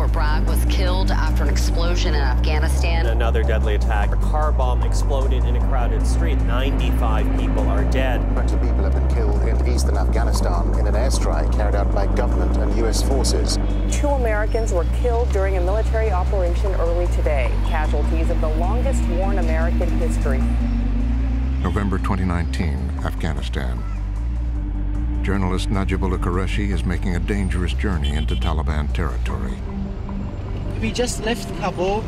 Fort Bragg was killed after an explosion in Afghanistan. Another deadly attack. A car bomb exploded in a crowded street. 95 people are dead. Hundreds of people have been killed in eastern Afghanistan in an airstrike carried out by government and U.S. forces. Two Americans were killed during a military operation early today, casualties of the longest war in American history. November 2019, Afghanistan. Journalist Najibullah Quraishi is making a dangerous journey into Taliban territory. We just left Kabul.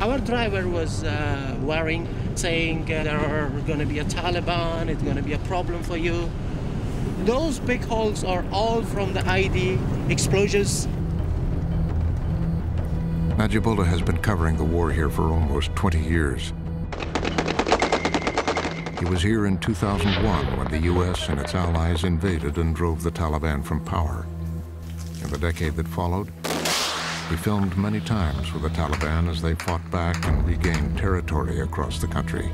Our driver was uh, worrying, saying uh, there are going to be a Taliban, it's going to be a problem for you. Those big holes are all from the IED explosions. Najibullah has been covering the war here for almost 20 years. He was here in 2001 when the U.S. and its allies invaded and drove the Taliban from power. In the decade that followed, he filmed many times with the Taliban as they fought back and regained territory across the country.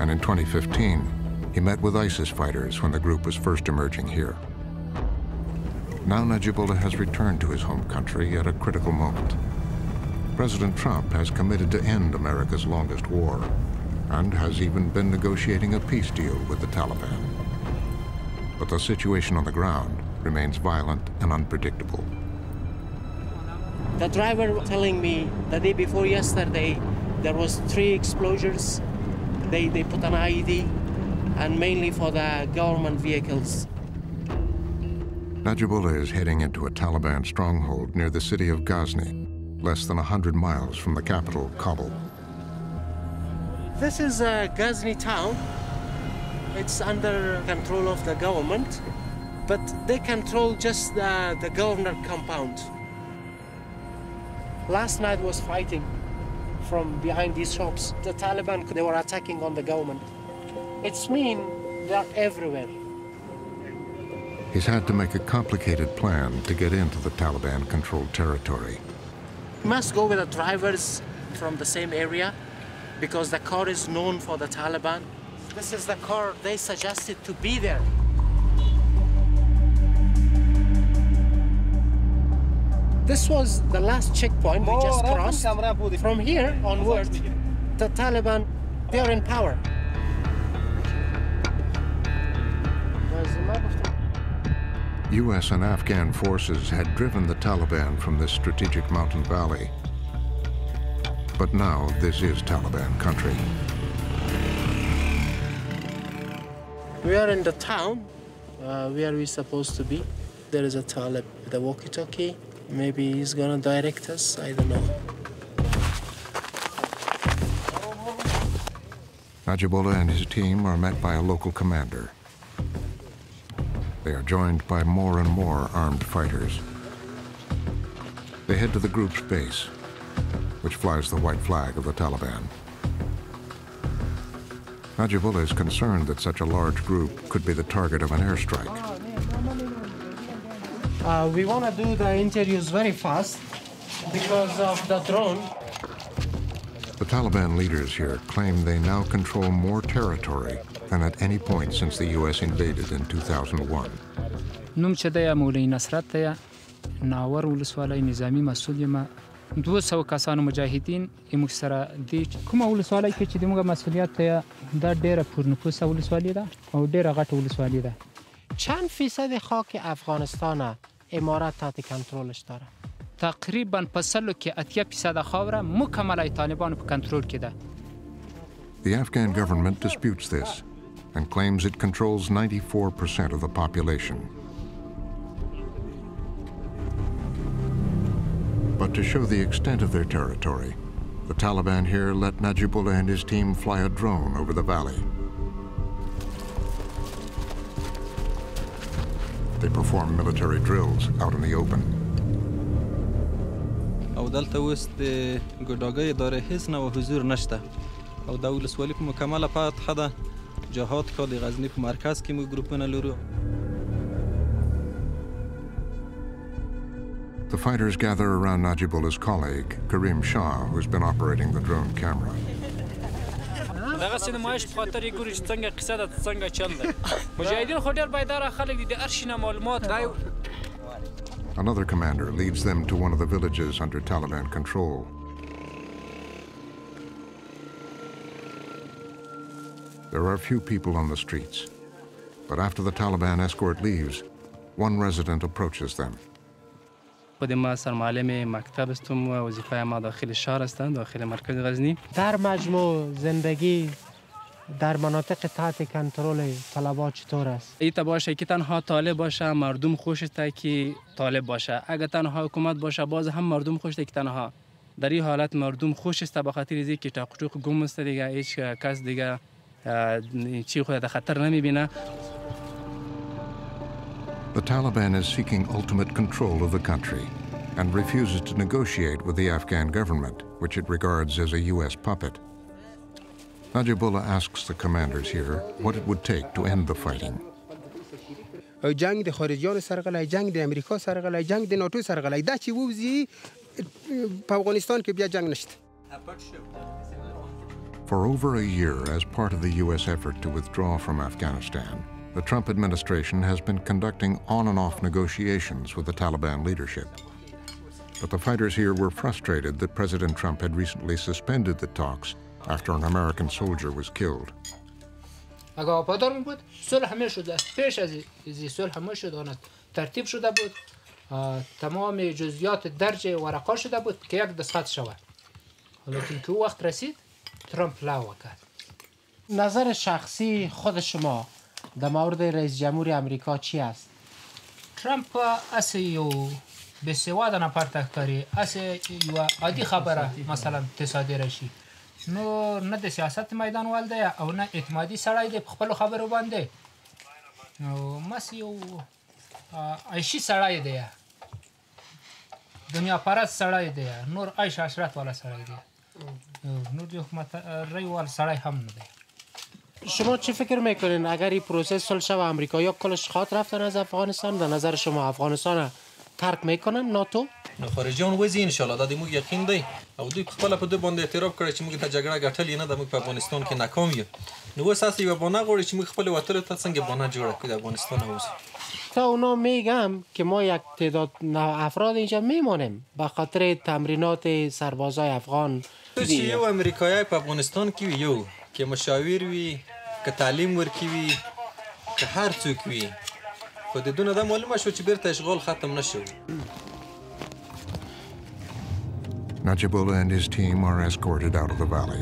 And in 2015, he met with ISIS fighters when the group was first emerging here. Now Najibullah has returned to his home country at a critical moment. President Trump has committed to end America's longest war and has even been negotiating a peace deal with the Taliban. But the situation on the ground remains violent and unpredictable. The driver was telling me the day before yesterday there was three explosions. They, they put an IED and mainly for the government vehicles. Najibullah is heading into a Taliban stronghold near the city of Ghazni, less than 100 miles from the capital, Kabul. This is a Ghazni town. It's under control of the government, but they control just the, the governor compound. Last night was fighting from behind these shops. The Taliban, they were attacking on the government. It's mean they're everywhere. He's had to make a complicated plan to get into the Taliban-controlled territory. You must go with the drivers from the same area because the car is known for the Taliban. This is the car they suggested to be there. This was the last checkpoint we just crossed. From here onward, the Taliban, they're in power. U.S. and Afghan forces had driven the Taliban from this strategic mountain valley. But now this is Taliban country. We are in the town uh, where we're supposed to be. There is a Talib with a walkie-talkie. Maybe he's gonna direct us, I don't know. Najibullah and his team are met by a local commander. They are joined by more and more armed fighters. They head to the group's base, which flies the white flag of the Taliban. Najibullah is concerned that such a large group could be the target of an airstrike. Uh, we want to do the interviews very fast because of the drone. The Taliban leaders here claim they now control more territory than at any point since the U.S. invaded in 2001. نوم چې دی مولوی نصرت دی ناور ولسوالۍ نظامی مسؤل یم دوه سو کسانو مجاهدین موږ سره د کومه ولسوالۍ کې چې د موږ مسؤلیت دی دا ډیره پرنفوس ولسوالۍ ده او ډیره غټه ولسوالۍ ده چند فیصد خاک افغانستان امارت تحت کنترلش داره تقریبا په سلو کې اتیا فیصد خاوره مکمل طالبانو په کنترل کې ده The Afghan government disputes this and claims it controls 94% of the population. But to show the extent of their territory, the Taliban here let Najibullah and his team fly a drone over the valley. They perform military drills out in the open. او دلته اوس د ګډاګۍ ادارې هیڅ نوع حضور نشته او د ولسوالي په مکمله فتحه ده جهاد کال د غزنی په مرکز کې موږ ګروپونه لرو The fighters gather around Najibullah's colleague, Karim Shah, who's been operating the drone camera. دغه سینمایش په خاطر یې ګوري چې څنګه قصه ده څنګه چل ده مجاهدین خو ډېر بیداره خلک دي د هر شي نه معلومات Another commander leads them to one of the villages under Taliban control. There are few people on the streets, but after the Taliban escort leaves, one resident approaches them. خود ما سرمعلم مکتب هستم و وظیفه ما داخل شهر هستم داخل مرکز غزنی. در مجموع زندگی در مناطق تحت کنترل طلبات چطور است؟ ایت باشه که تنها طالب باشه مردم خوش است که طالب باشه. اگر تنها حکومت باشه باز هم مردم خوش است که تنها. در این حالت مردم خوش است به خاطر اینکه تاقچوق گم است دیگه هیچ کس دیگه چی خود خطر نمی‌بینه. The Taliban is seeking ultimate control of the country and refuses to negotiate with the Afghan government, which it regards as a U.S. puppet. Najibullah asks the commanders here what it would take to end the fighting. جنگ د خارجیان سرغلای جنگ د امریکا سرغلای جنگ د ناتو سرغلای دا چې ووزي په افغانستان کې بیا جنگ نشته For over a year, as part of the U.S. effort to withdraw from Afghanistan, the Trump administration has been conducting on and off negotiations with the Taliban leadership. But the fighters here were frustrated that President Trump had recently suspended the talks after an American soldier was killed. اگه آپادار بود صلح همه شده پیش از این صلح همه شد ترتیب شده بود تمام جزئیات درج ورقا شده بود که یک دستخط شود لیکن که وقت رسید ترامپ لغو کرد نظر شخصی خود شما در مورد رئیس جمهور امریکا چی است؟ ترامپ اس یو بسواد نفر تکاری اس یو عادی خبره مثلا تصادیر شي نو نه د سیاست میدان والده او نه اعتمادي سړی د خپل خبرو باندې. نو مس یو عیشي سړی دی. دنیا پرست سړی دی. نور عیش عشرت والا سړی دی. نور د حکومت رای وال سړی هم نه دی شما چی فکر می‌کنین؟ اگر این پروسس صلح شو امریکا یا کلش خاط رفتن از افغانستان در نظر شما افغانستان ترک می‌کنن؟ ناتو؟ نو خارجيان وځي ان شاء الله د موږ یقین دی. او دوی خپل په دوی باندې اعتراف کړی چې موږ ته جګړه ګټلې نه د موږ په افغانستان کې ناکام یو. نو اوس اساس یو بانه غوړي چې موږ خپل وطن ته څنګه بانه جوړه کړو د افغانستان اوس. تا اونا میگم که ما یک تعداد افراد اینجا میمانیم به خاطر تمرینات سربازای افغان. چې یو امریکایی په افغانستان کې یو؟ که مشاور وي که تعلیم ورکوي وي که هر څوک وي خو د دونه دا معلومه شو چې بیرته اشغال ختم نشو Najibullah and his team are escorted out of the valley.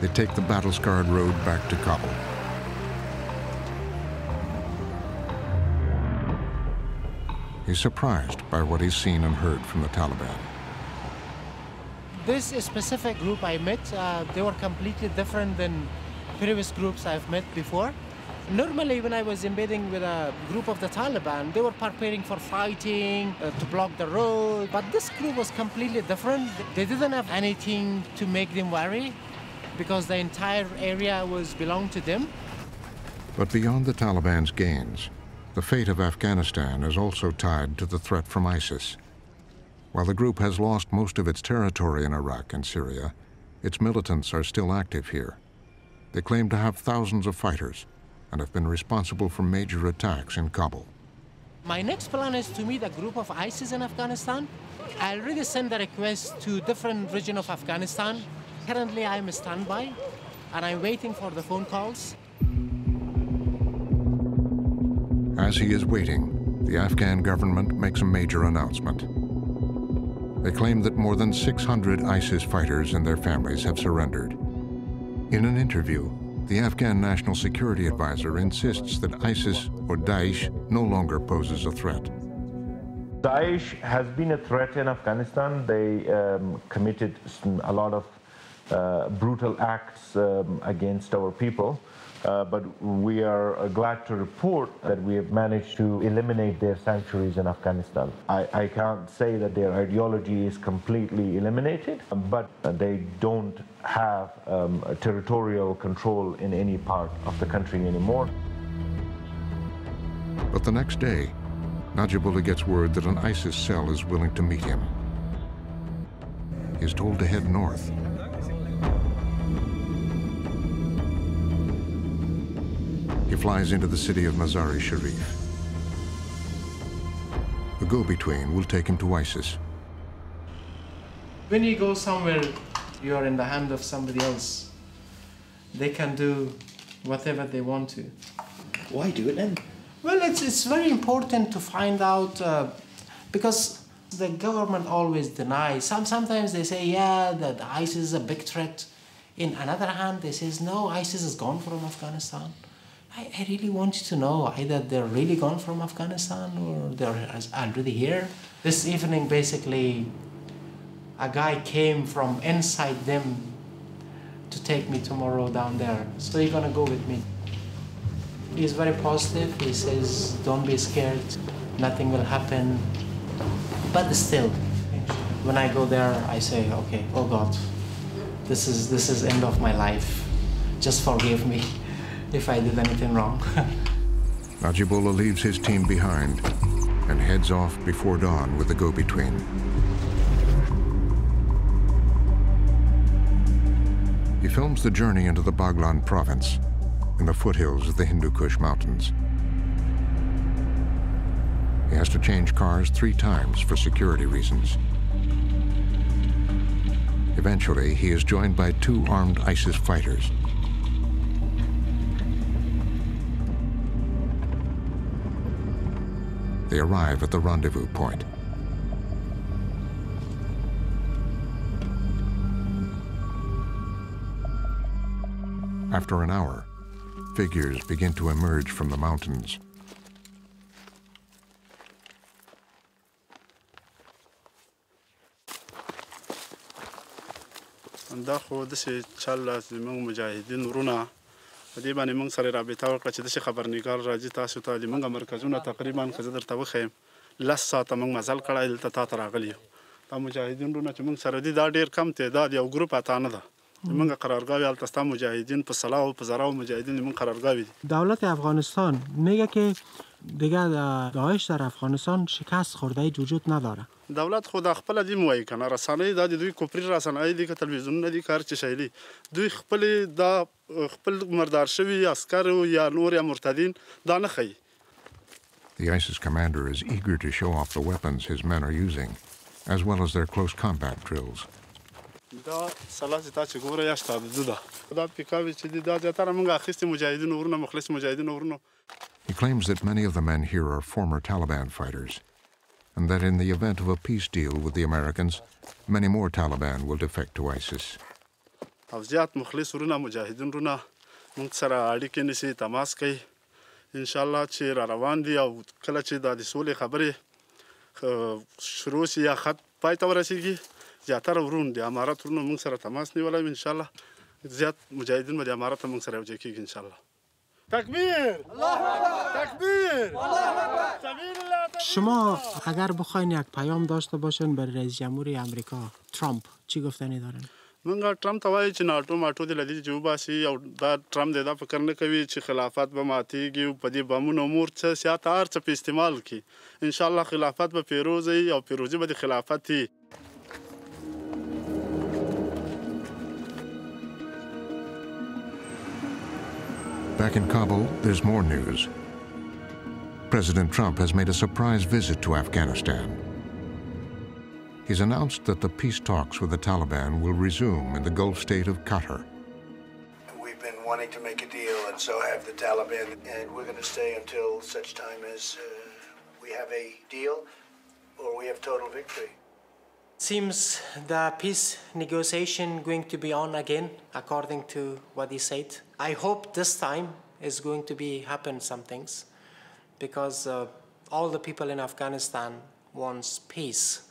They take the battle-scarred road back to Kabul. He's surprised by what he's seen and heard from the Taliban. This specific group I met, uh, they were completely different than previous groups I've met before. Normally, when I was embedding with a group of the Taliban, they were preparing for fighting, uh, to block the road. But this group was completely different. They didn't have anything to make them worry because the entire area was belonged to them. But beyond the Taliban's gains, the fate of Afghanistan is also tied to the threat from ISIS. While the group has lost most of its territory in Iraq and Syria, its militants are still active here. They claim to have thousands of fighters and have been responsible for major attacks in Kabul. My next plan is to meet a group of ISIS in Afghanistan. I already sent a request to different region of Afghanistan. Currently, I'm a standby, and I'm waiting for the phone calls. As he is waiting, the Afghan government makes a major announcement. They claim that more than 600 ISIS fighters and their families have surrendered. In an interview, the Afghan National Security Advisor insists that ISIS or Daesh no longer poses a threat. Daesh has been a threat in Afghanistan. They um, committed a lot of uh, brutal acts um, against our people. Uh, but we are uh, glad to report that we have managed to eliminate their sanctuaries in Afghanistan. I, I can't say that their ideology is completely eliminated, but they don't have um, territorial control in any part of the country anymore. But the next day, Najibullah gets word that an ISIS cell is willing to meet him. He's told to head north. He flies into the city of Mazar-i-Sharif. The go-between will take him to ISIS. When you go somewhere, you are in the hand of somebody else. They can do whatever they want to. Why do it then? Well, it's, it's very important to find out uh, because the government always denies. Some, sometimes they say, yeah, that ISIS is a big threat. In another hand, they says, no, ISIS is gone from Afghanistan. I, I really want you to know either they're really gone from Afghanistan or they're already here. This evening, basically, a guy came from inside them to take me tomorrow down there. So you're gonna go with me. He's very positive. He says, don't be scared. Nothing will happen. But still, when I go there, I say, okay, oh God, this is, this is end of my life. Just forgive me if I did anything wrong. Najibullah leaves his team behind and heads off before dawn with the go-between. He films the journey into the Baghlan province in the foothills of the Hindu Kush Mountains. He has to change cars three times for security reasons. Eventually, he is joined by two armed ISIS fighters. They arrive at the rendezvous point. After an hour, figures begin to emerge from the mountains. دا خو داسې چل زموږ مجاهدین ورونه په دې باندې موږ سره رابطه وکړه چې داسې خبرنګار راځي تاسو ته د موږ مرکزونه تقریبا که زه درته وښیم لس ساعته موږ مزل کړی دلته تا ته راغلي یو. دا مجاهدین ورونه چې موږ سره دي دا ډېر کم تعداد یو ګروپ اته نه ده. موږ قرارگاه التستا مجاهدین په صلاح و په زراو مجاهدین موږ قرارگاه دي. دولت افغانستان میگه که دیگه داعش در افغانستان شکست خورده وجود نداره دولت خو د خپل دی موای کنه رسنۍ د دوی کوپری رسنۍ دي که تلویزیون دي کار چې شایلی دوی خپل د خپل مردار شوی عسكر یا نور یا مرتدین دا نه خي The ISIS commander is eager to show off the weapons his men are using, as well as their close combat drills. دا سلاس تا چې ګوره یا شته ده دا پیکاوي چې دا زیاتره موږ اخیستي مجاهدین ورونه مخلص مجاهدین ورونه He claims that many of the men here are former Taliban fighters, and that in the event of a peace deal with the Americans, many more Taliban will defect to ISIS. او زیات مخلص ورونه مجاهدین ورونه موږ سره اړیکې نیسي تماس کوي ان شاء الله چې را روان دي او کله چې د سولې خبرې شروع شي یا خط پای ته ورسیږي زیاتره ورون دي امارات ورونه موږ سره تماس نیولای ان شاء الله زیات مجاهدین به د امارات موږ سره یوځای کیږي ان شاء الله تکبیر تکبیر شما اگر بخواین یک پیام داشته باشین بر رئیس جمهور امریکا ترامپ چی گفتنی دارن منګه ټرمپ ته وایي چې ناټو ماټو د لدی جو باسي او دا ټرمپ د دا فکر نه کوي چې خلافت به ماتيږي او په دې بمونو امور څه سیاست هر څه په استعمال کی ان شاء الله خلافت به پیروزي او پیروزي به د خلافت Back in Kabul, there's more news. President Trump has made a surprise visit to Afghanistan. He's announced that the peace talks with the Taliban will resume in the Gulf state of Qatar. We've been wanting to make a deal, and so have the Taliban, and we're going to stay until such time as uh, we have a deal or we have total victory. Seems the peace negotiation going to be on again, according to what he said. I hope this time is going to be happen some things, because uh, all the people in Afghanistan wants peace.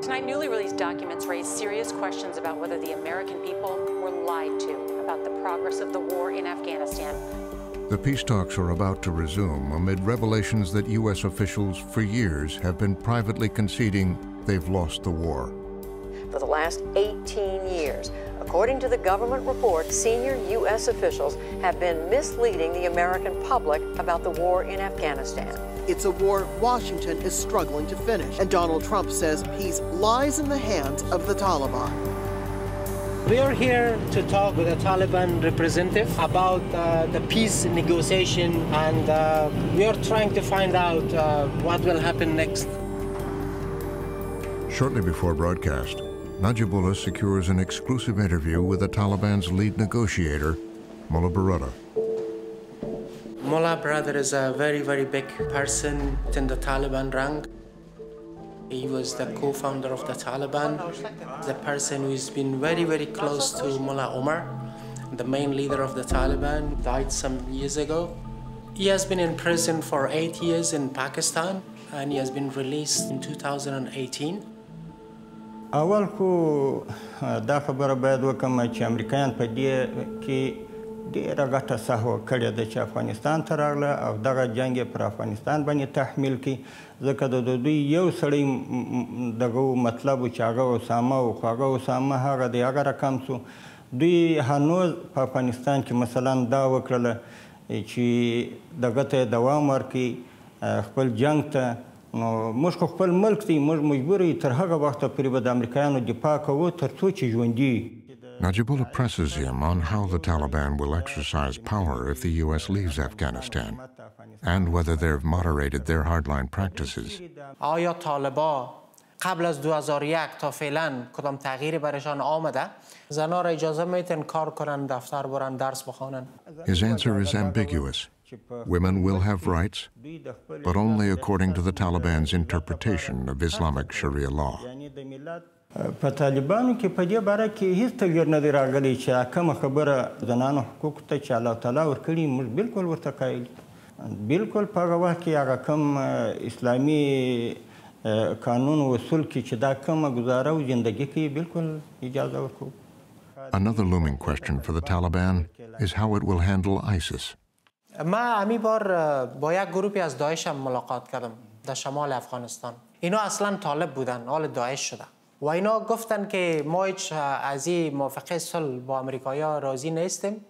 Tonight, newly released documents raise serious questions about whether the American people were lied to about the progress of the war in Afghanistan. The peace talks are about to resume amid revelations that U.S. officials for years have been privately conceding they've lost the war. For the last 18 years, according to the government report, senior U.S. officials have been misleading the American public about the war in Afghanistan. it's a war Washington is struggling to finish. And Donald Trump says peace lies in the hands of the Taliban. We are here to talk with a Taliban representative about uh, the peace negotiation, and uh, we are trying to find out uh, what will happen next. Shortly before broadcast, Najibullah secures an exclusive interview with the Taliban's lead negotiator, Mullah Baradar. Mullah Baradar is a very, very big person in the Taliban rank. He was the co-founder of the Taliban, the person who's been very, very close to Mullah Omar, the main leader of the Taliban, died some years ago. He has been in prison for eight years in Pakistan, and he has been released in 2018. اول خو دا خبره باید وکم چې امریکایان په دې کې ډیره غټه سهوه کړې ده چې افغانستان ته راغله او دغه جنگ پر افغانستان باندې تحمیل کړي ځکه د دوی یو سړی دغه مطلب چې هغه اسامه او هغه اسامه هغه دی هغه رقم سو دوی هنوز په افغانستان کې مثلا دا وکړله چې دغه ته دوام ورکړي خپل جنگ ته نو موږ خو خپل ملک دی موږ مجبور یو تر هغه وخته پورې به د امریکایانو دفاع کوو تر څو چې ژوندي Najibullah presses him on how the Taliban will exercise power if the U.S. leaves Afghanistan and whether they've moderated their hardline practices. آیا طالبا قبل از 2001 تا فعلا کدام تغییری برایشان آمده؟ زنها را اجازه میتن کار کنن دفتر برن درس بخوانن؟ His answer is ambiguous. Women will have rights, but only according to the Taliban's interpretation of Islamic Sharia law. په طالبانو کې په دې باره کې هیڅ تغییر نه دی راغلی چې کومه خبره زنانو حقوق ته چې الله تعالی ورکړي موږ بالکل ورته قایل بالکل په هغه وخت کې هغه کوم اسلامي قانون اصول کې چې دا کومه گزاره او زندگی کې بالکل اجازه ورکړو Another looming question for the Taliban is how it will handle ISIS. من امی بار با یک گروپی از داعش هم ملاقات کردم در شمال افغانستان اینا اصلا طالب بودن حال داعش شده و اینا گفتن که ما هیچ از این موافقه صلح با امریکایی ها راضی نیستیم.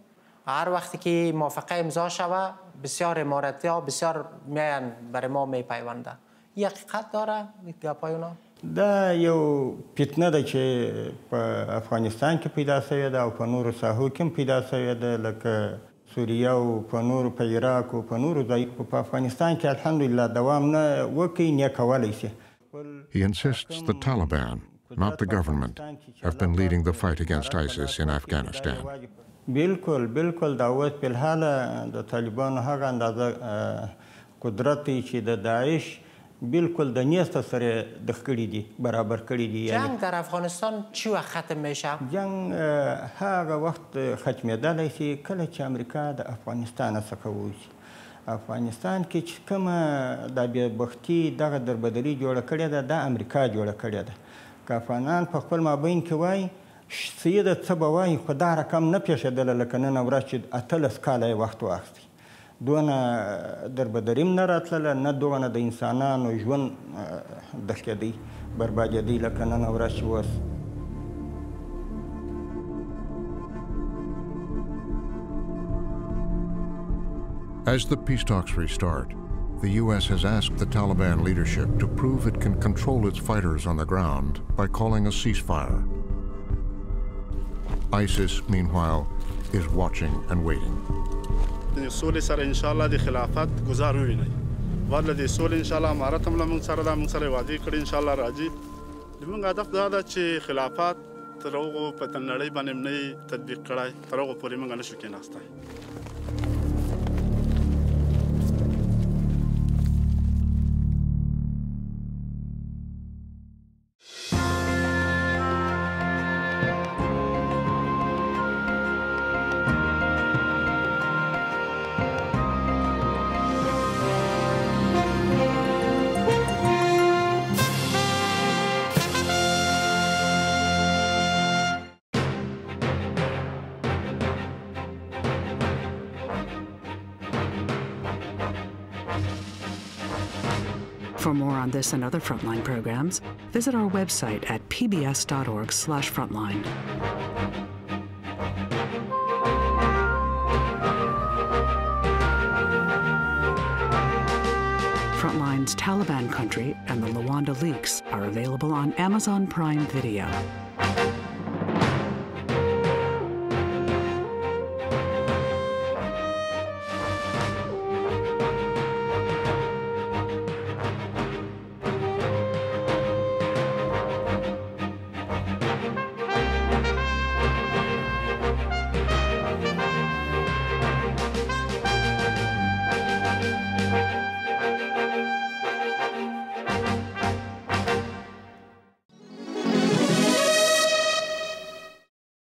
هر وقتی که موافقه امضا شوه بسیار امارتی ها بسیار میان برای ما میپیونده. این حقیقت داره؟ گپای اونا دا یو فتنه ده چې په افغانستان کې پیدا شوې ده او په نورو ساحو کې پیدا شوې ده لکه سوریه او په نورو په عراق او په نورو ځایو. په افغانستان کې الحمدلله دوام نه وکړي نه کولی شي. He insists the Taliban, not the government, have been leading the fight against ISIS in Afghanistan. بالکل بالکل دا اوس په الحال د طالبانو هغه اندازه قدرت چې د داعش بالکل د نیست سره د کړی دي برابر کړی دي جنگ در افغانستان چی وقت ختم میشه؟ جنگ هغه وخت ختمېدلی شي کله چې امریکا د افغانستان څخه ووځي. افغانستان کې چې کومه د بېبختي دغه دربدري جوړه کړې ده دا امریکا جوړه کړې ده که افغانان په خپل مابین کې وایي سیده څه به وایي خو دا رقم نه پیښېدله لکه نن ورځ چې اتلس کاله یې وخت واخیستی دونه دربدریم نه راتلله نه دونه د انسانانو ژوند دښکېدی بربادېدی لکه نن ورځ چې اوس. As the peace talks restart, the U.S. has asked the Taliban leadership to prove it can control its fighters on the ground by calling a ceasefire. ISIS, meanwhile, is watching and waiting. د سولې سره ان شاء الله د خلافت گزار وویني ورله د سولې ان شاء الله امارت هم موږ سره دا موږ سره وعده کړی ان شاء الله راځي زموږ هدف دا ده چې خلافت تر هغو په نړۍ باندې نه تطبیق کړای تر هغو پورې موږ نشو کېناستی For more on this and other Frontline programs, visit our website at pbs.org slash frontline. Frontline's Taliban country and the Luanda leaks are available on Amazon Prime Video.